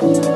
Bye.